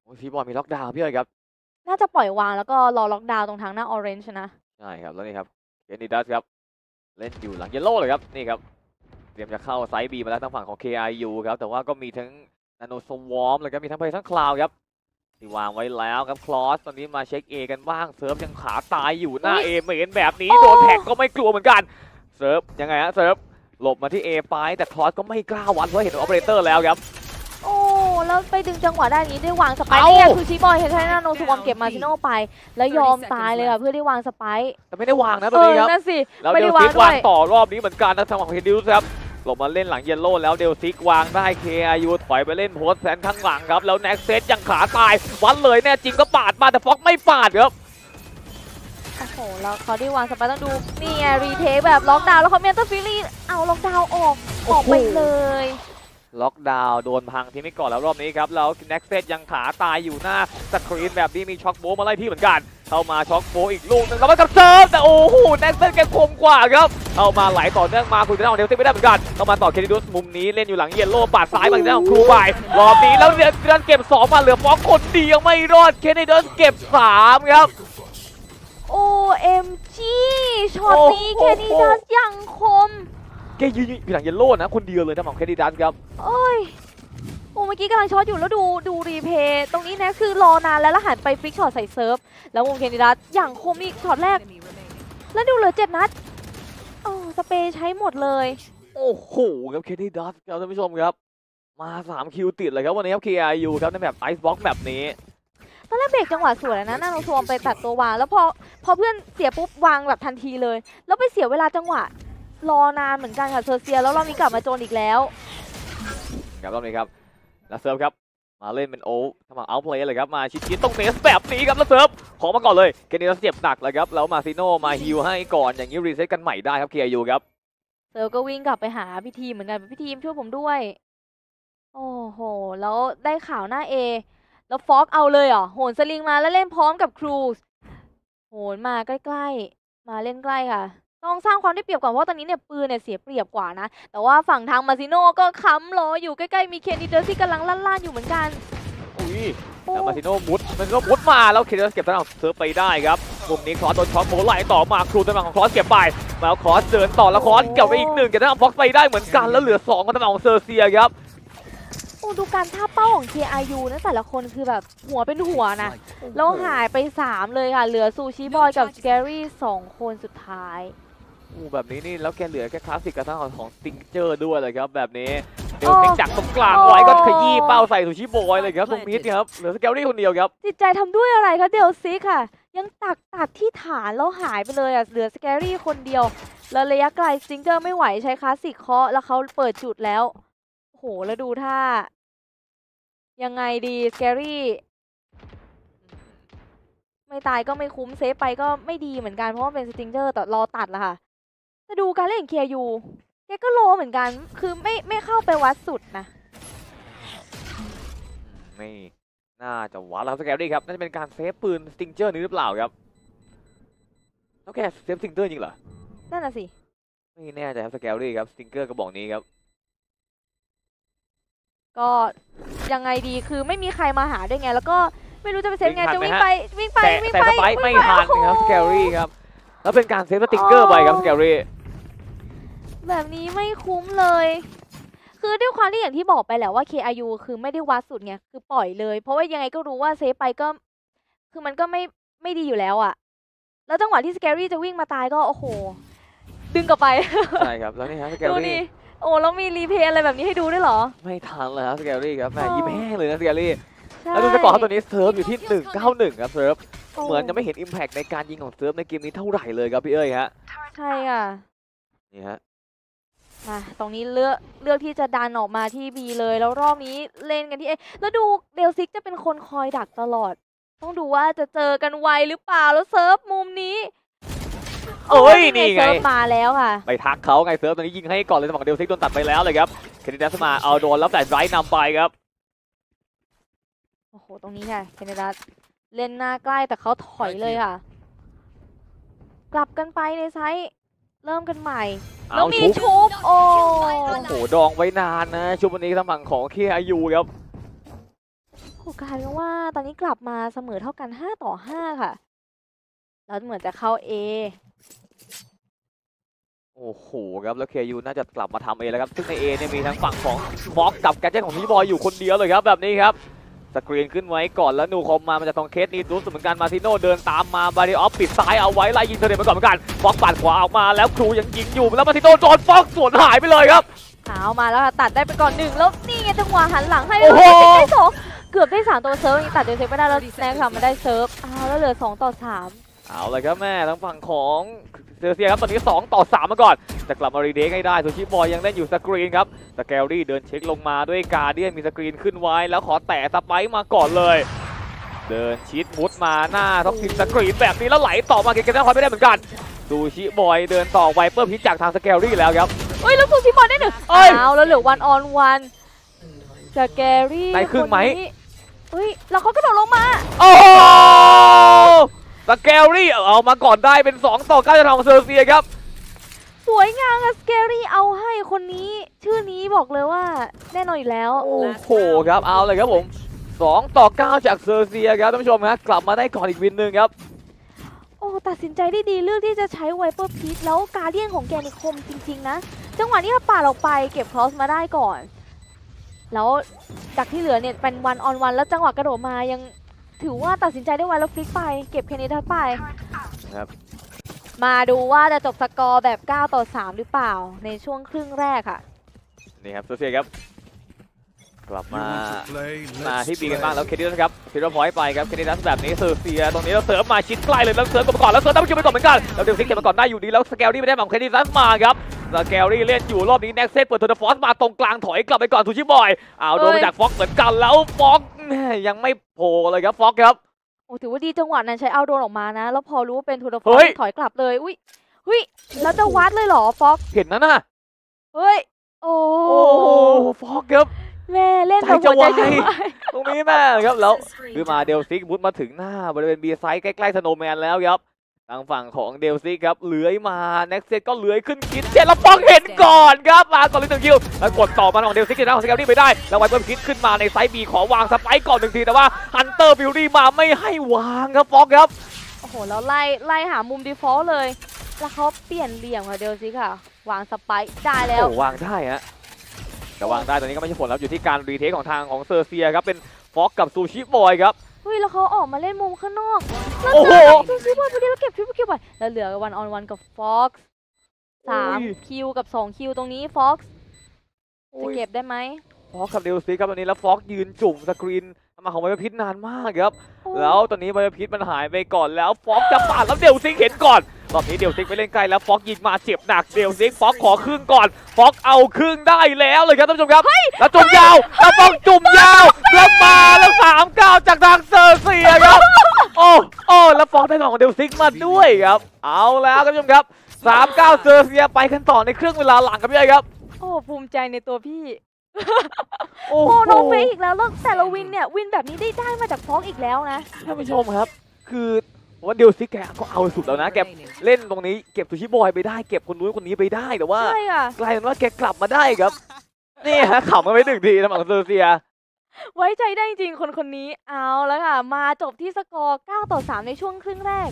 โอ้ยซีบอลมีล็อกดาวน์พี่เอ๋ครับ
น่าจะปล่อยวางแล้วก็รอล็อกดาวน์ตรงทางหน้า orange นะ
ใช่ครับ แล้วนี่ครับเคนดิดัสครับ เล่นอยู่หลัง yellow เลยครับ นี่ครับ เตรียมจะเข้าไซส์บีมาแล้วทางฝั่งของ KIU ครับ แต่ว่าก็มีทั้งนาโนสวอมเลยครับมีทั้งเพย์ทั้งคลาวครับ ที่วางไว้แล้วครับคลอสตอนนี้มาเช็ค A กันบ้างเซิร์ฟยังขาตายอยู่หน้า A เหม็นแบบนี้
โอ้
โดนแท็กก็ไม่กลัวเหมือนกันเซิร์ฟยังไงฮะเซิร์ฟหลบมาที่ A ไปแต่คลอสก็ไม่กล้าวัดเพราะเห็นออเปอเรเตอร์แล้วครับ
โอ้แล้วไปดึงจังหวะได้อย่างนี้ได้วางสไปค์
เอ้า
เนี่ยคือชิบอยเห็นใช่หน้าโนซูวอมเก็บมาชิโน่ไป แล้วยอมตายเลยค่ะเพื่อได้วางสไปค์
แต่ไม่ได้วางนะต
เอ
รง
อ
นี้ครับ
นั่นสิ
แล้ว
ไม่
เด
ได้
ลซิก
วางด้วย
วางต่อรอบนี้เหมือนกันนะทางฝั่งของเฮดิวส์ครับห ลบมาเล่นหลัง yellow แล้วเดลซิกวางได้ KIU ถอยไปเล่น post plant ข้างหลังครับ แล้วแน็กเซตยังขาตาย วัดเลยแน่จริงก็ปาดมาแต่ฟ็อกไม่ปาดครับ
โอ้โหแล้วเขาได้วาง spike ต้องดูนี่ไง retake แบบล็อกดาวน์แล้วเขาเมนเตอร์ฟิลี่เอาล็อกดาวน์ออกออกไปเลย
ล็อกดาวน์โดนพังที่ไม่ก่อนแล้วรอบนี้ครับ แล้วแน็กเซตยังขาตายอยู่หน้าสกรีนแบบนี้มี shock bolt มาไล่ที่เหมือนกัน เข้ามาช็อคโบว์อีกลูกหนึงแล้วมันกับเซิร์ฟแต่โอ้โหแน็กเซตแกคมกว่าครับเข้ามาไหลต่อเนื่องมาคุณจะได้ของเดลซิกไม่ได้เหมือนกันเข้ามาต่อเคนิดุสมุมนี้เล่นอยู่หลังเยลโล่ปาดซ้ายมาทางด้านของครูบายรอบนี้แล้วเดือนเก็บสองมาเหลือฟอกคนเดียวไม่รอดเคนิดุสเก็บสามครับ
OMG ช็อตนี้
โอ้
แค
โห
นดิดัสยังคม
แกยืนอยู่หลังเยลโล่นะคนเดียวเลยนะของเคนิดัสครับ
เอ้ย โอ้เมื่อกี้กำลังช็อตอยู่แล้วดูดู replay ตรงนี้นะคือรอนานแล้วแล้วหันไป flick shot ใส่เซิร์ฟ แล้ววงเคนดิดัสอย่างคมอีกช็อตแรก แล้วดูเหลือเจ็ดนัดโอ้สเปรย์ใช้หมดเลย
โอ้โหครับเคนิดัสครับท่านผู้ชมครับ มา3คิวติดเลยครับวันนี้ครับ KIU ครับในแบบไอซ์บ็อกแบบนี้
ตอนแรกเบรกจังหวะสวยแล้วนะ nanoswarm ไปตัดตัววางแล้วพอพอเพื่อนเสียปุ๊บวางแบบทันทีเลย แล้วไปเสียเวลาจังหวะรอนานเหมือนกันค่ะเซอร์เซีย แล้วรอบนี้กลับมาโจนอีกแล้ว
ครับรอบนี้ครับ แล้วเซิร์ฟครับมาเล่นเป็นโอลทำมาเอาเพลย์เลยครับมาชิดๆตรงเนสแบบนี้ครับแล้วเซิร์ฟขอมาก่อนเลยเกนิดัสเจ็บหนักเลยครับแล้วมาซิโนมาฮิวให้ก่อนอย่างนี้รีเซ็ตกันใหม่ได้ครับ KIU ครับ
เซอร์ฟก็วิ่งกลับไปหาพี่ทีมเหมือนกันพี่ทีมช่วยผมด้วย โอ้โหแล้วได้ข่าวหน้าเอแล้วฟอกเอาเลยเหรอโหนสลิงมาแล้วเล่นพร้อมกับครูซโหนมาใกล้ๆมาเล่นใกล้ค่ะ ต้องสร้างความได้เปรียบก่อนเพราะตอนนี้เนี่ยปืนเนี่ยเสียเปรียบกว่านะ แต่ว่าฝั่งทางมาซิโน่ก็ค้ำรออยู่ใกล้ๆมีเคนดิเดอร์ที่กำลังล่านๆอยู่เหมือนกัน
อุ้ย
โอ้
แล้วมาซิโนมุดมันก็มุดมาแล้วเคนิดัสเก็บทางด้านของเซิร์ฟไปได้ครับมุมนี้ครอสโดนช็อตโมไล่ต่อมาครูทางด้านของครอสเก็บไปมาแล้วครอสเดินต่อแล้วครอสเก็บไปอีกหนึ่งเก็บทางด้านของฟ็อกซ์ไปได้เหมือนกันแล้วเหลือสองกับทางด้านของเซอร์เซียครับ
โอ้ดูการท่าเป้าของ KRU นะแต่ละคนคือแบบหัวเป็นหัวนะแล้วหายไป 3 เลยค่ะ เหลือซูชิบอยกับสแกรี่สองคนสุดท้าย
โอ้แบบนี้นี่แล้วแกเหลือแค่คลาสสิกกับทางด้านของ Stinger ด้วยเลยครับแบบนี้เดี๋ยว
โอ้
take จากตรงกลางไว้ก็ขยี้เป้าใส่ซูชิโบอยเลยครับตรง mid ครับเหลือสเกลลี่คนเดียวครับ
จิตใจทำด้วยอะไรคะเดลซิกค่ะ ยังตักตัดที่ฐานแล้วหายไปเลยอะเหลือสแกรี่คนเดียว แล้วระยะไกล Stinger ไม่ไหวใช้คลาสสิกเคาะแล้วเขาเปิดจุดแล้วโอ้โหแล้วดูท่ายังไงดีสแกรี่ไม่ตายก็ไม่คุ้ม save ไปก็ไม่ดีเหมือนกันเพราะว่าเป็น Stinger แต่รอตัดละค่ะ แต่ดูการเล่นของเคียยูแกก็โลเหมือนกัน คือไม่ไม่เข้าไปวัดสุดนะ
ไม่น่าจะวัดแล้วสเกลลี่ครับน่าจะเป็นการ save ปืน Stinger นี้หรือเปล่าครับแล้วแก save Stinger จริงเหรอ
นั่นน่ะสิ
ไม่แน่ใจครับสเกลลี่ครับ Stinger กระบอกนี้ครับ
ก็ยังไงดีคือไม่มีใครมาหาด้วยไง แล้วก็ไม่รู้จะไปเซฟไง
วิ่งทัน
จะวิ่ง
ไหม
ไป
ฮะ
วิ่งไป
แต่
วิ่ง
แต่
ไป
สไปค์ไม่
วิ่งป
ทันครับ
โอ้
ส
โห
เกลลี่ครับแล้วเป็นการเซฟสติงเกอร์ไปครับสเกลลี่
แบบนี้ไม่คุ้มเลยคคือด้วยความที่อย่างที่บอกไปแหละว่า KRU คือไม่ได้วัดสุดไงคือปล่อยเลย เพราะว่ายังไงก็รู้ว่าเซฟไปก็ คือมันก็ไม่ไม่ดีอยู่แล้วอะแล้วจังหวะที่สแกรี่จะวิ่งมาตายก็โอ้โห ดึงกลับไป
ใช่ครับ แล้วนี่ฮะสแก
ดู
ล
ดิ
ลี่
โอ้แล้วมี replay อะไรแบบนี้ให้ดูด้วยเหรอ
ไม่ทันเลยครับสแกลลี่ครับแหม่
อ๋อ
ยิ้มแห้งเลยนะสแกลลี่
ใช่
แล้วดูสกอร์ครับตัวนี้เซิร์ฟอยู่ที่ 191 ครับเซิร์ฟ
โอ้
เหมือนจะไม่เห็น Impact ในการยิงของเซิร์ฟในเกมนี้เท่าไหร่เลยครับพี่เอ้ยฮะ
ใช่ค่ะ
นี่ฮะ
มาตรงนี้เลือกเลือกที่จะดันออกมาที่ B เลยแล้วรอบนี้เล่นกันที่ A แล้วดูเดลซิกจะเป็นคนคอยดักตลอด ต้องดูว่าจะเจอกันไวหรือเปล่าแล้วเซิร์ฟมุมนี้
โอ้ยนี่ไง
เซิร์ฟมาแล้วค่ะ
ไปทักเขาไงเซิร์ฟตอนนี้ยิงให้ก่อนเลยสมองเดลซิกโดนตัดไปแล้วเลยครับเคนิดัสมาเอาโดนแล้วแต่ไรนำไปครับ
โอ้โหตรงนี้ค่ะเคนเนดัสเล่นหน้าใกล้แต่เขาถอยเลยค่ะ กลับกันไปใน site เริ่มกันใหม่แล้
เอา
วมี
ชุบ
ชุบโอ้
โอ้โหดองไว้นานนะ ชุบวันนี้ทางฝั่งของเคอายูครับ
โหกลายเป็นว่าตอนนี้กลับมาเสมอเท่ากัน 5 ต่อ 5 ค่ะ แล้วเหมือนจะเข้า A
โอ้โหครับแล้ว KRÜ น่าจะกลับมาทำเองแล้วครับ ซึ่งใน A เนี่ยมีทั้งฝั่งของฟ็อกกับ gadget ของพี่บอยอยู่คนเดียวเลยครับแบบนี้ครับ สกรีนขึ้นไว้ก่อนแล้วนูคอมมามันจะตอง keznit รู้สึกเหมือนกันมาซิโน่เดินตามมา Barrier Orb ปิดซ้ายเอาไว้ไล่ยิง Turret ไปก่อนเหมือนกันฟ็อกปัดขวาออกมาแล้วครูยังยิงอยู่แล้วมาซิโน่โดนฟ็อกสวนหายไปเลยครับ
เอามาแล้วค่ะตัดได้ไปก่อนหนึ่งแล้วนี่ไงจังหวะหันหลังให้
โอ้โห
แล้วได้สองเกือบได้สามตัวเซิร์ฟยังตัดเดี๋ยวเซฟไม่ได้แล้วแน็กค่ะมันได้เซิร์ฟอ้าวแล้วเหลือสองต่อสาม
เอาเลยครับแม่ทางฝั่งของ XERXIA ครับตอนนี้ 2 ต่อ 3 มาก่อน จะกลับมา retake ให้ได้ซูชิบอยยังเล่นอยู่สกรีนครับสแกลลี่เดินเช็คลงมาด้วย Guardian มีสกรีนขึ้นไว้ แล้วขอแตะ spike มาก่อนเลย เดินชิดมุดมาหน้าท็อปทีมสกรีนแบบนี้แล้วไหลต่อมาเกมๆคอยไม่ได้เหมือนกันซูชิบอยเดินต่อ Viper's Pit จากทางสแกลลี่แล้วครับ
เอ้ยแล้วซูชิบอยได้หนึ่ง
เอ้ย
อ้าวแล้วเหลือ one on oneสแกรี่
ได้ครึ่งไหม
นี่เฮ้ยแล้วเขากระโดดลงมา
โอ้ สแกลลี่เอามาก่อนได้เป็น 2 ต่อ9จะทางของ XERXIA ครับ
สวยงามค่ะสแกรี่เอาให้คนนี้ ชื่อนี้บอกเลยว่าแน่นอนอยู่แล้ว
โอ้โหครับเอาเลยครับผม 2 ต่อ 9 จาก XERXIA ครับท่านผู้ชมครับกลับมาได้ก่อนอีก win หนึ่งครับ
โอ้ตัดสินใจได้ดีเลือกที่จะใช้ Viper's Pit แล้ว Guardian ของแกนี่คมจริง ๆ นะ จังหวะนี้ถ้าปาดออกไปเก็บครอสมาได้ก่อน แล้วจากที่เหลือเนี่ยเป็นวันออนวันแล้วจังหวะกระโดดมายัง ถือว่าตัดสินใจได้ไวแล้วฟลิกไป เก็บแคนิดัสไป
ครับ
มาดูว่าจะจบสกอร์แบบ 9 ต่อ 3 หรือเปล่าในช่วงครึ่งแรกค่ะ
นี่ครับเซอร์เซียครับ กลับ
มา
มา
มา
มา
ที่
ที่
บี
บี
กั
กันน
บ้า
บ้างง
แล้
แล้ววเคดิสครับเคดิสพอยต์ไปครับเคดิสแบบนี้เซอร์เซียตรงนี้เราเสิร์ฟมาชิดใกล้เลยแล้วเสิร์ฟกลับมาก่อนแล้วเสิร์ฟตั้งคิวไปก่อนเหมือนกันแล้วเดลซิกเก็บมาก่อนได้อยู่ดีแล้วสแกลลี่ไม่ได้ของเคดิสมาครับสแกลลี่เล่นอยู่รอบนี้ NagZ เปิด Tour De Force มาตรงกลางถอยกลับไปก่อนซูชิบอย Owl Drone
เอ้
มายจากฟ็อกเหมือนกันแล้วฟ็อกแม่ยังไม่โผล่เลยครับฟ็อกครับ
โอ้ถือว่าดีจังหวะนั้นใช้ Owl Drone ออกมานะ แล้วพอรู้ว่าเป็นทูดฟ
เฮ้
อย
ย
ถอยกลับเลยอุ้ยอุ้ยแล้วจะวัดเลยเหรอฟ็อก
เห็นนะน่ะ
เฮ้ยโอ้
โอ้โหฟ็อกครับ
แม่เล่น
ใจ
แบบ
จะ
หัวใจ
วาย
จะวาย
ตรงนี้แม่ครับแล้วคือมาเดลซิกมุดมาถึงหน้าบริเวณ B site ใกล้ๆ Snowman แล้วครับทางฝั่งของเดลซิกครับเลื้อยมา NagZ ก็เลื้อยขึ้น Kitchen แล้วป้องเห็นก่อนครับมาก่อนเลยถึงคิวแล้วกดต่อมาของเดลซิกที่หน้าของสแกลลี่ไปได้ แล้ว Viper's Pit ขึ้นมาใน site B ขอวาง spike ก่อนหนึ่งทีแต่ว่า Hunter's Fury มาไม่ให้วางครับฟอกครับ
โอ้โหแล้วไล่ไล่หามุม default เลย แล้วเขาเปลี่ยนเหลี่ยมค่ะเดลซิค่ะ วาง spike ได้แล้ว
โอ้วางได้ฮะ แต่วางได้ตอนนี้ก็ไม่ใช่ผลแล้วอยู่ที่การ retake ของทางของ XERXIA ครับเป็นฟอกกับซูชิบอยครับ
เฮ้ยแล้วเขาออกมาเล่นมุมข้างนอกแล้ว
โอ้โห
เจอซูชิบอยพอดีแล้วเก็บ triple kill ไปแล้วเหลือ one on one กับฟ็อกซ์สาม
โอ้ย
คิวกับสองคิวตรงนี้ฟ็อกซ์จะเก็บได้ไหม
ฟอกกับเดลซิกครับตอนนี้แล้วฟอกยืนจุ่มสกรีนมาของ Viper's Pit นานมากครับ
โอ้
แล้วตอนนี้ Viper's Pit มันหายไปก่อนแล้วฟ็อกจะปาดแล้วเดลซิกเห็นก่อน รอบนี้เดลซิกไปเล่นไกลแล้วฟ็อกยิงมาเจ็บหนักเดลซิกฟ็อกขอครึ่งก่อนฟ็อกเอาครึ่งได้แล้วเลยครับท่านผู้ชมครับแล้วจุ่มยาวแล้วฟ็อกจุ่มยาวแล้วมาแล้วสามเก้าจากทาง XERXIA ครับโอ้โอ้แล้วฟ็อกได้ของเดลซิกมาด้วยครับ เอาแล้วครับท่านผู้ชมครับสามเก้า XERXIA ไปกันต่อในครึ่งเวลาหลังครับพี่ไอ้ครับ
โอ้ภูมิใจในตัวพี่
โอ้
โอ้
โห
no fake อีกแล้วแล้วแต่ละ win เนี่ย win แบบนี้ได้ได้มาจากฟ็อกอีกแล้วนะ
ท่านผู้ชมครับ คือ ผมว่าเดลซิกแกก็เอาสุดแล้วนะแกเล่นตรงนี้เก็บซูชิบอยไปได้เก็บคนนู้นคนนี้ไปได้แต่ว่า
ใช่ค่ะ
กลายเป็นว่าแกกลับมาได้ครับ นี่ฮะขำกันไปหนึ่งทีนะฝั่งเซอร์เซีย
ไว้ใจได้จริงคนคนนี้เอาแล้วค่ะ มาจบที่สกอร์9ต่อ3ในช่วงครึ่งแรก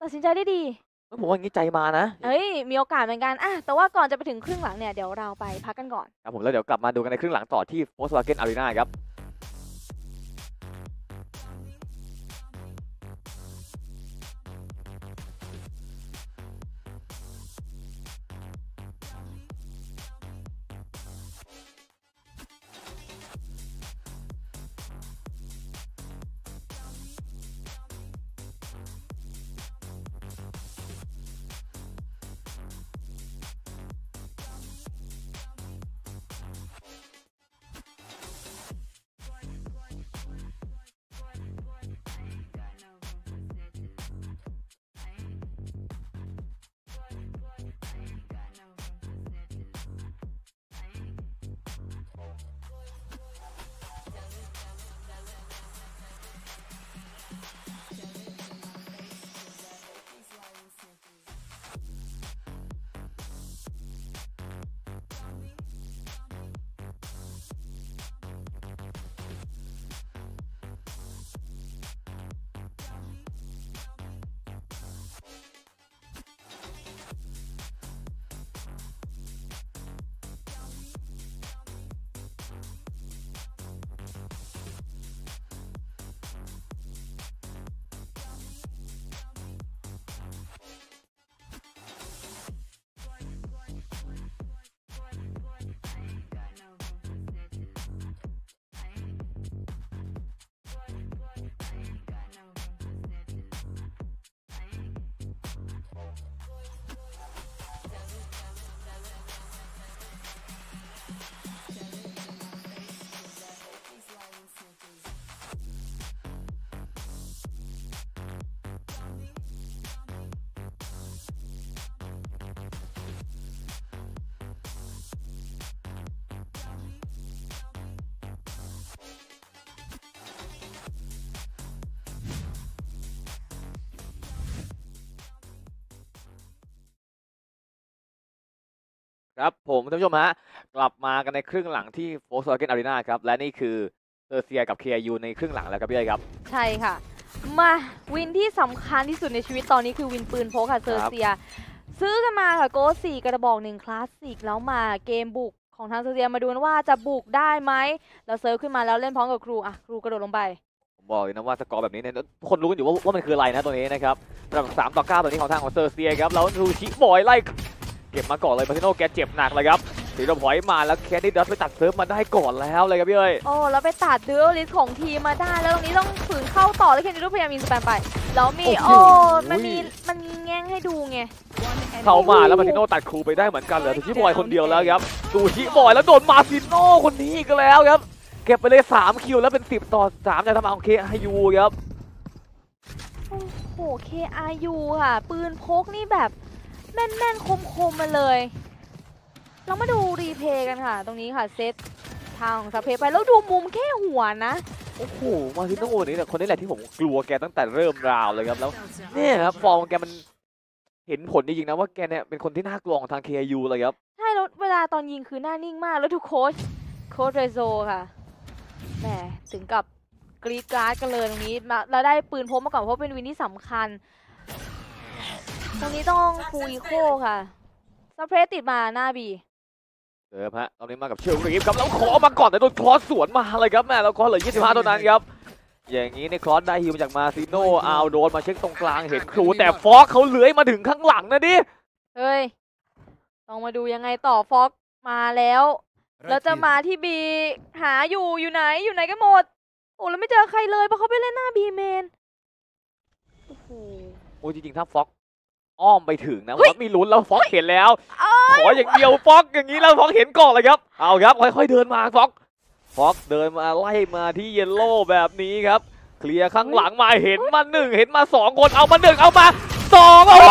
ตัดสินใจได้ดี
เฮ้ยผมว่าอย่างนี้ใจมานะ
เอ้ยมีโอกาสเหมือนกันอะแต่ว่าก่อนจะไปถึงครึ่งหลังเนี่ยเดี๋ยวเราไปพักกันก่อน
ครับผมแล้วเดี๋ยวกลับมาดูกันในครึ่งหลังต่อที่ Volkswagen Arena ครับ ครับผมท่านผู้ชมฮะกลับมากันในครึ่งหลังที่ Volkswagen Arena ครับ และนี่คือ XERXIA กับ KRÜ ในครึ่งหลังแล้วครับพี่เอ้ยครับ
ใช่ค่ะ มา win ที่สำคัญที่สุดในชีวิตตอนนี้คือ win ปืนพกค่ะ XERXIA ซื้อกันมาค่ะ Ghost สี่กระบอกหนึ่งคลาสสิกแล้วมาเกมบุกของทาง XERXIA มาดูกันว่าจะบุกได้ไหมเราเซิร์ฟขึ้นมาแล้วเล่นพร้อมกับครูอะครูกระโดดลงไป
ผมบอกเลยนะว่าสกอร์แบบนี้เนี่ยทุกคนรู้กันอยู่ว่าว่ามันคืออะไรนะตัวนี้นะครับสำหรับ3ต่อ9ตัวนี้ของทางของ XERXIA ครับแล้วซูชิบอยไล่ เก็บมาก่อนเลยมาซิโนแกเจ็บหนักเลยครับ ZERO/point มาแล้วแคดดี้ดัสไปตัดเซิร์ฟมาได้ก่อนแล้วเลยครับพี่เอ้ย
โอ้แล้วไปตัด duelist ของทีมมาได้ แล้วตรงนี้ต้องฝืนเข้าต่อแล้วเคนดิโดพยายามยิงสแปมไป แล้วมี
โอ้
โอ้
โห
มันมีมันมีแง่งให้ดูไง
เข้ามาแล้วมาซิโนตัดครูไปได้เหมือนกันเหลือซูชิบอยคนเดียวแล้วครับซูชิบอยแล้วโดนมาซิโนคนนี้อีก็แล้วครับเก็บไปเลย3 kill แล้วเป็น 10 ต่อ3จากทางฝั่งของ KRÜ ครับ
โอ้โห KRU ค่ะ ปืนพกนี่แบบ แม่นแม่นคมคมๆมาเลย เรามาดูรีเพย์กันค่ะ ตรงนี้ค่ะเซตทางของสเปซไปแล้วดูมุมแค่หัวนะ
โอ้โหมาซิโนนี่เนี่ยคนนี้แหละที่ผมกลัวแกตั้งแต่เริ่มราวเลยครับแล้วเนี่ยครับฟอร์มของแกมันเห็นผลจริงๆนะว่าแกเนี่ยเป็นคนที่น่ากลัวของทาง KIU เลยครับ
ใช่แล้วเวลาตอนยิงคือหน้านิ่งมากแล้วดูโค้ชโค้ชเรโซค่ะแหมถึงกับกรี๊ดกร๊าดกันเลยตรงนี้มาแล้วได้ปืนพกมาก่อนเพราะเป็น win ที่สำคัญ ตรงนี้ต้อง full eco ค่ะสเปรดติดมาหน้า B
เสิร์ฟฮะตอนนี้มากับ Sheriff ครับแล้วขอมาก่อนแต่โดน Klaus สวนมาเลยครับแม่แล้ว Klaus เหลือ 25เท่านั้นครับอย่างนี้ใน Klaus ได้ kill มาจากมาซิโน Owl Drone มาเช็คตรงกลางเห็นครูแต่ฟอกเขาเลื้อยมาถึงข้างหลังนะดิ
เฮ้ยต้องมาดูยังไงต่อฟ็อกมาแล้วแล้วจะมาที่ B หาอยู่อยู่ไหนอยู่ไหนกันหมดโอ้แล้วไม่เจอใครเลยเพราะเขาไปเล่นหน้า B Main โอ้โห
โอ้ยจริงๆถ้าฟอก อ้อมไปถึงนะ
เฮ้ย
ว่ามีลุ้นแล้วฟอกเห็นแล้ว
เอ้
ขออย่างเดียวฟอกอย่างนี้แล้วฟอกเห็นก่อนเลยครับ เอาครับค่อยๆเดินมาฟอกฟอกเดินมาไล่มาที่ Yellow แบบนี้ครับ เคลียร์ข้างหลังมาเห็นมาหนึ่งเห็นมาสองคนเอามาหนึ่งเอามา สองโอ้โห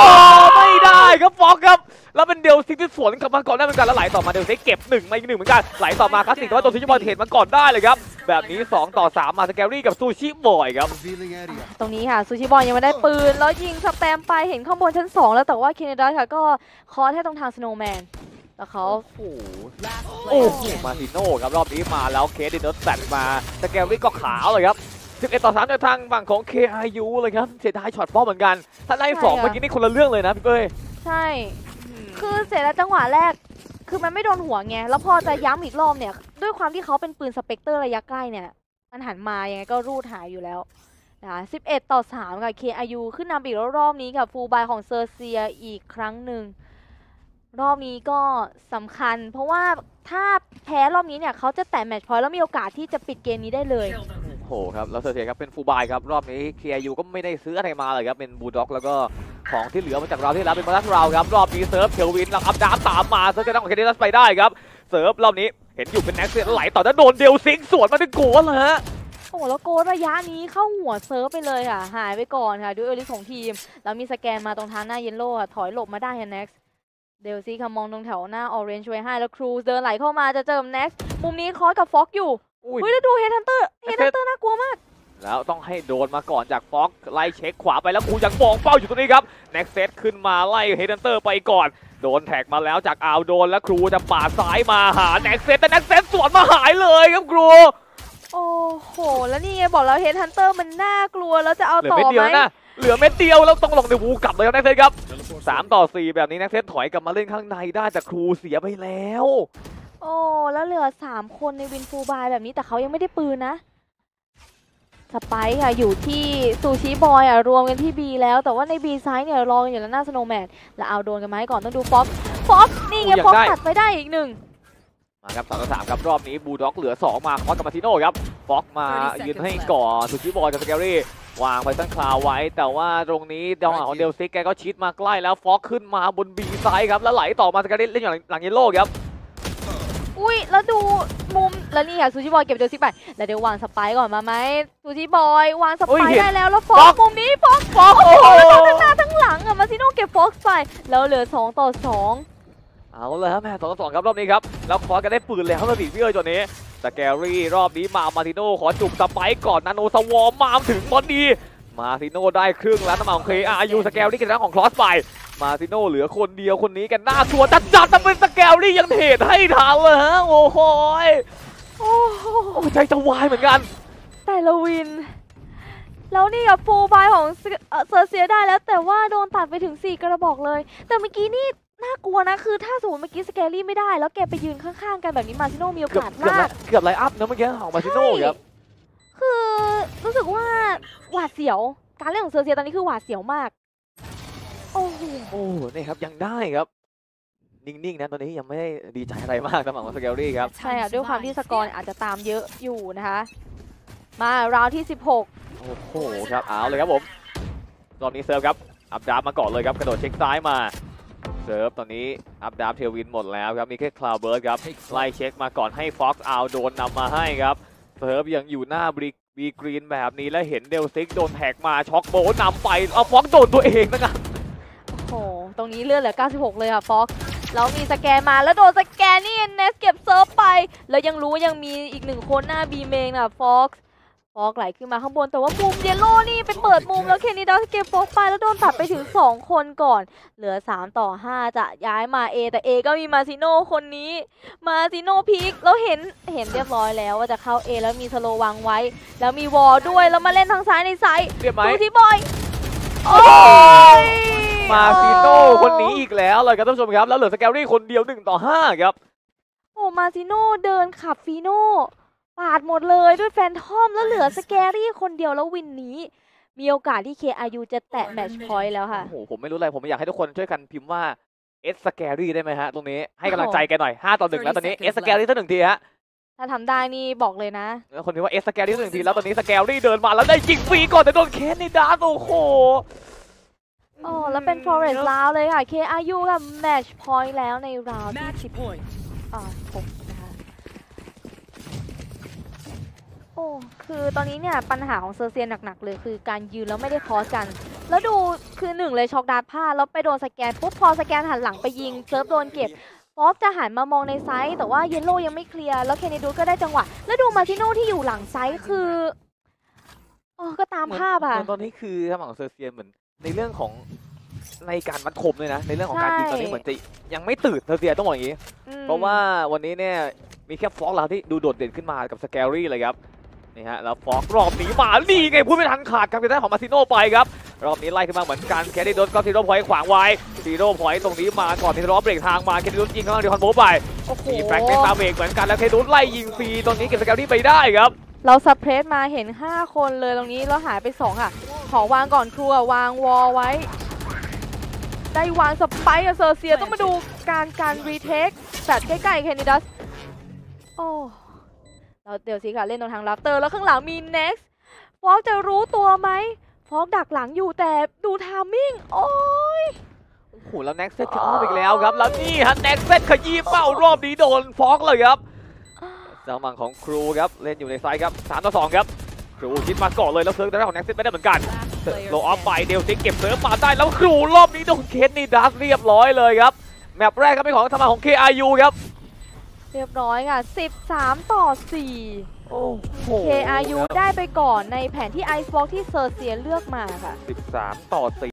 ไม่ได้ครับฟอกครับแล้วเป็นเดลซิกที่สวนกลับมาก่อนได้เหมือนกันแล้วไหลต่อมาเดลซิกเก็บหนึ่งมาอีกหนึ่งเหมือนกันไหลต่อมาคลาสสิกแต่ว่าตัวซิชิบอลเห็นมาก่อนได้เลยครับแบบนี้ 2 ต่อ 3 มาสแกรี่กับซูชิบอยครับ
Revealing area.
ตรงนี้ค่ะซูชิบอลยังไม่ได้ปืน แล้วยิงสแปมไปเห็นข้างบนชั้น 2 แล้วแต่ว่าเคนเนดัสค่ะก็คอร์ให้ตรงทางสโนว์แมนแล้วเขา
โอ้โหโอ้โหมาซิโน่ครับรอบนี้มาแล้วเคสดินโดสแตกมาสแกรี่ก็ขาวเลยครับ 11 ต่อ3จากทางฝั่งของ KIU เลยครับ เสียดายช็อตป้อมเหมือนกัน ถ้าได้สอง
ใช่อะ
เมื่อกี้นี่คนละเรื่องเลยนะพี่เป้ย
ใช่ คือเสร็จแล้วจังหวะแรก คือมันไม่โดนหัวไง แล้วพอจะย้ำอีกรอบเนี่ย ด้วยความที่เขาเป็นปืน Spectre ระยะใกล้เนี่ย มันหันมายังไงก็รูดหายอยู่แล้วนะ11 ต่อ 3 กับ KRU ขึ้นนำอีกแล้วรอบนี้กับ full buy ของเซอร์เซียอีกครั้งหนึ่ง รอบนี้ก็สำคัญ เพราะว่าถ้าแพ้รอบนี้เนี่ยเขาจะแตะ match point แล้วมีโอกาสที่จะปิดเกมนี้ได้เลย
โอ้โหครับแล้วเซอร์เซียครับเป็นฟูบายครับรอบนี้ KIU ก็ไม่ได้ซื้ออะไรมาเลยครับเป็นบูลด็อกแล้วก็ของที่เหลือมาจากเราที่แล้วเป็นมาลัสเราครับรอบนี้เซิร์ฟเทลวินลังอัพดาฟตามมาเซิร์ฟจะต้องของเคเดลัสไปได้ครับเซิร์ฟรอบนี้เห็นอยู่เป็นแน็กเซียไหลต่อแล้วโดนเดลซิงสวนมาด้วยโกนเลยฮะ
โอ้แล้วโกดระยะนี้เข้าหัวเซิร์ฟไปเลยค่ะ หายไปก่อนค่ะด้วยเอลิสของทีม แล้วมีสแกนมาตรงทางหน้าเยนโล่ถอยหลบมาได้ฮะเน็กซ์เดลซี่ค่ะมองตรงแถวหน้าออเรนจ์ไว้ให้แล้วครูเดินไหลเข้ามาจะเจอเน็กมุมนี้คอสกับฟ็อกอยู่
อุ้ย
เฮ้ยแล้วดู Headhunter Headhunter น่ากลัวมาก
แล้วต้องให้โดนมาก่อนจากฟ็อกไล่เช็คขวาไปแล้วกูยังมองเป้าอยู่ตรงนี้ครับแน็กเซตขึ้นมาไล่ Headhunter ไปก่อน โดน tag มาแล้วจาก Owl Drone แล้วครูจะปาดซ้ายมาหาแน็กเซตแต่แน็กเซตสวนมาหายเลยครับครู
โอ้โห แล้วนี่ไงบอกแล้ว Headhunter มันน่ากลัวแล้วจะเอา
เหลือ
ต่อ
เม็ดเดียว
ไหม
นะเหลือเม็ดเดียวแล้วต้องลงในวูกลับเลยครับแน็กเซตครับสามต่อสี่แบบนี้แน็กเซตถอยกลับมาเล่นข้างในได้แต่ครูเสียไปแล้ว
โอ้แล้วเหลือสามคนใน win full buy แบบนี้แต่เขายังไม่ได้ปืนนะ spike ค่ะ อยู่ที่ซูชิบอยอะ รวมกันที่ B แล้วแต่ว่าใน B ไซด์เนี่ยรอกันอยู่แล้วหน้า Snowman แล้ว Owl Drone กันมาให้ก่อนต้องดูฟ็อกฟ็อกนี่ไง
โอ้ยอยาก
ฟ็อก
ได้
ตัดไปได้อีกหนึ่ง
มาครับสามต่อสามครับรอบนี้ Bulldog เหลือสองมาคอสกับมาติโน่ครับฟ็อกมายืนให้ก่อนซูชิบอยกับสแกรี่วางไปตั้ง cloud ไว้ แต่ว่าตรงนี้ดองของเดลซิกแกก็ชิดมาใกล้แล้วฟ็อกขึ้นมาบน B site ครับแล้วไหลต่อมาสแกรี่เล่นอยู่หลังหลัง yellow ครับ
อุ้ยแล้วดูมุมแล้วนี่ค่ะซูชิบอยเก็บเดลซิกไปแล้วเดี๋ยววางสไปค์ก่อนมาไหมซูชิบอยวางส
เฮ้
ไป
ย
ค์
เห็น
ได้แล้วแล้วฟ็อ
ฟ็อกก
มุมนี้ฟ็อก
ฟ็อกโอ้โห
ทั้งหน้าทั้งหลังอะมาซิโน่เก็บฟ็อกไปแล้วเหลือสองต่อสอง
เอาเลยครับแม่สองต่อสองครับรอบนี้ครับแล้วคอสก็ได้ปืนแล้วสติพี่เอ้ยจนนี้สแกรี่รอบนี้มามาติโน่ขอจุกสไปค์ก่อนนาโนสวอมมาถึงบอดี มาซิโน่ได้ครึ่งแล้วน้ำมันของเคอายูสแกลลี่กันทั้งของคลอสไป มาซิโน่เหลือคนเดียวคนนี้กันหน้าชัวร์จัดจัดแต่เป็นสแกลลี่ยัง trade ให้ทันเลยฮะโอ้โหย
โอ้โห
โอ้ใจจะวายเหมือนกัน
แต่ละ win แล้วนี่กับ full buy ของเซเอ่อเซอร์เซียได้แล้วแต่ว่าโดนตัดไปถึง 4 กระบอกเลย แต่เมื่อกี้นี่น่ากลัวนะคือถ้าสมมติเมื่อกี้สแกรี่ไม่ได้ แล้วแกไปยืนข้างๆกันแบบนี้มาซิโน่มีโอ
เกือบ
กาส
เกือบ
ลาก
เกือบ lineup นะเมื่อกี้ของมาซิโน่ครับ
คือรู้สึกว่าหวาดเสียว การเล่นของเซอร์เซียตอนนี้คือหวาดเสียวมาก โอ้โห
โอ้นี่ครับยังได้ครับ นิ่งๆนะตอนนี้ยังไม่ได้ดีใจอะไรมากสำหรับของสแกลลี่ครับ
ใช่ค่ะด้วยความที่สกอร์อาจจะตามเยอะอยู่นะคะ มาราวที่ 16
โอ้โหครับเอาเลยครับผมรอบนี้เซิร์ฟครับ Updraft มาก่อนเลยครับกระโดดเช็คซ้ายมาเซิร์ฟตอนนี้ Updraft Tailwind หมดแล้วครับมีแค่ Cloudburst ครับไล่เช็คมาก่อนให้ฟ็อกซ์ Owl Drone นำมาให้ครับเซิร์ฟยังอยู่หน้าบริบีกรีนแบบนี้แล้วเห็นเดลซิกโดนแท็กมาช็อกโบว์นำไปเอาฟ็อกซ์โดนตัวเองนะครับ
โอ้โห ตรงนี้เลือดเหลือ 96 เลยค่ะฟ็อกแล้วมีสแกนมาแล้วโดนสแกนนี่เนสเก็บเซิร์ฟไป แล้วยังรู้ว่ายังมีอีกหนึ่งคนหน้าบีเมงนะฟ็อกฟอกไหลขึ้นมาข้างบนแต่ว่ามุมเยลโล่นี่ไปเปิดมุมแล้วเคนนีดอสเก็บฟอกไปแล้วโดนตัดไปถึง 2 คนก่อน เหลือ 3 ต่อ 5 จะย้ายมา A แต่ A ก็มีมาซิโน่คนนี้มาซิโน่ peek แล้วเห็นเห็นเรียบร้อยแล้วว่าจะเข้า A แล้วมี slow วางไว้ แล้วมี wall ด้วยแล้วมาเล่นทางซ้ายใน site
เรียบไหม
ซูชิบอยโอ้ย
มาซิโน่คนนี้ อีกแล้วเลยครับท่านผู้ชมครับ แล้วเหลือสแกลลี่คนเดียวหนึ่งต่อห้าครับ
โอ้มาซิโน่เดินขับฟีโน่ปาดหมดเลยด้วย Phantom แล้วเหลือสแกรี่คนเดียวแล้ว win นี้ มีโอกาสที่ KRU จะแตะ match point แล้วค่ะ
โอ้โห ผมไม่รู้อะไร ผมอยากให้ทุกคนช่วยกันพิมพ์ว่าace สแกรี่ได้ไหมฮะ ตรงนี้ให้กำลังใจแกหน่อยห้าต่อหนึ่งแล้วตอนนี้ ace สแกรี่สักหนึ่งทีฮะ
ถ้าทำได้นี่บอกเลยนะ
แล้วคนนี้ว่า ace สแกรี่สักหนึ่งทีแล้วตอนนี้สแกรี่เดินมาแล้วได้ยิงฟรีก่อนแต่โดนเคนนี่ดาร์โอ้โห
โอ้แล้วเป็น Forest ลาวเลยค่ะ KRU กับ match point แล้วในราวที่
Match point.
อ่าผมนะคะโอ้คือตอนนี้เนี่ยปัญหาของเซอร์เซียหนักๆเลย คือการยืนแล้วไม่ได้ cross กัน แล้วดูคือหนึ่งเลย shock dart พลาดแล้วไปโดนสแกนปุ๊บพอสแกนหันหลังไปยิงเซิร์ฟโดนเก็บฟอกจะหันมามองใน site แต่ว่า yellow ยังไม่เคลียร์ แล้วเคนเนดูก็ได้จังหวะ แล้วดูมาซิโน่ที่อยู่หลัง site คืออ๋อก็ตามภาพอะ
เหมือนตอนนี้คือทางฝั่งของเซอร์เซียเหมือน ในเรื่องของในการวัดคมเลยนะ ในเรื่องของการยิงตอนนี้เหมือนจะยังไม่ตื่นเซอร์เซียต้องบอกอย่างนี้
อืม
เพราะว่าวันนี้เนี่ยมีแค่ฟอกเราที่ดูโดดเด่นขึ้นมากับสแกรี่เลยครับนี่ฮะแล้วฟอกรอบนี้มานี่ไงพูดไม่ทันขาดครับเป็นด้านของมาซิโน่ไปครับรอบนี้ไล่ขึ้นมาเหมือนกันแคดดี้โดนก็ซีโร่พอยต์ขวางไว้ซีโร่พอยต์ตรงนี้มาก่อนมีทะเลาะเบรกทางมาแคดดี้โดนยิงข้างล่างเดียวคอนโบไป
โอ้โห
มีแฟกเป็นตาเบรกเหมือนกันแล้วแคดดี้โดนไล่ยิงฟรีตรงนี้เก็บสแกลนี่ไปได้ครับ
เราสเปรดมาเห็น 5 คนเลยตรงนี้แล้วหายไป 2 อะ ของวางก่อนครัววางวอลไว้ ได้วางสไปร์กับเซอร์เซียต้องมาดูการการรีเทคจัดใกล้ๆแคนิดัส โอ้เราเดี๋ยวสิค่ะเล่นตรงทางลับเตอร์แล้วข้างหลังมี next ฟอกจะรู้ตัวไหมฟอกดักหลังอยู่แต่ดูทามมิ่ง โอ้ย
โอ้โหแล้วแน็กเซตจะอ้อมอีกแล้วครับ แล้วนี่ฮะแน็กเซตขยี้เป้ารอบนี้โดนฟอกเลยครับ จังหวะของครูครับ เล่นอยู่ในไซด์ครับ3ต่อ2ครับ ครูคิดมาก่อนเลยแล้วเซิร์ฟได้ของแน็กเซตไม่ได้เหมือนกันโลออฟไปเดลซิกเก็บเซิร์ฟมาได้แล้วครูรอบนี้โดนเคสนี่ดัสเรียบร้อยเลยครับ แมปแรกครับเป็นของทางฝั่งของ KRU ครับ
เรียบร้อยค่ะ 13 ต่อ 4
โอ้โห
KRU ได้ไปก่อนในแผนที่ Icebox ที่เซอร์เซียเลือกมาค่ะ
13 ต่อ4